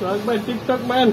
Sơn bên tiktok man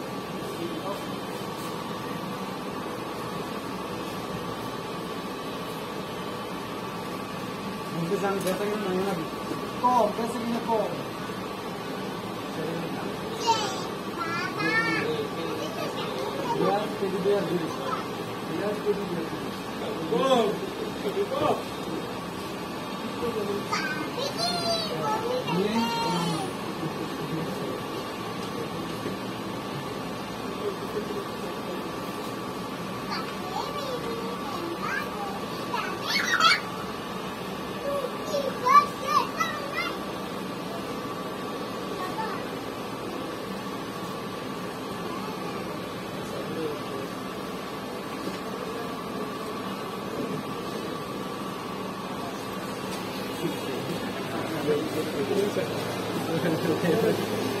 Umpisan datang ke mana lagi? Kau, umpisan ini kau. Go. よろしくお願いします。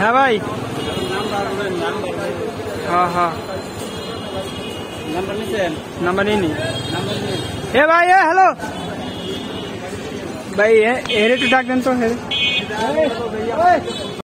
है भाई हाँ हाँ number नहीं नहीं हे भाई है हेलो भाई ये एरे टूटा तो है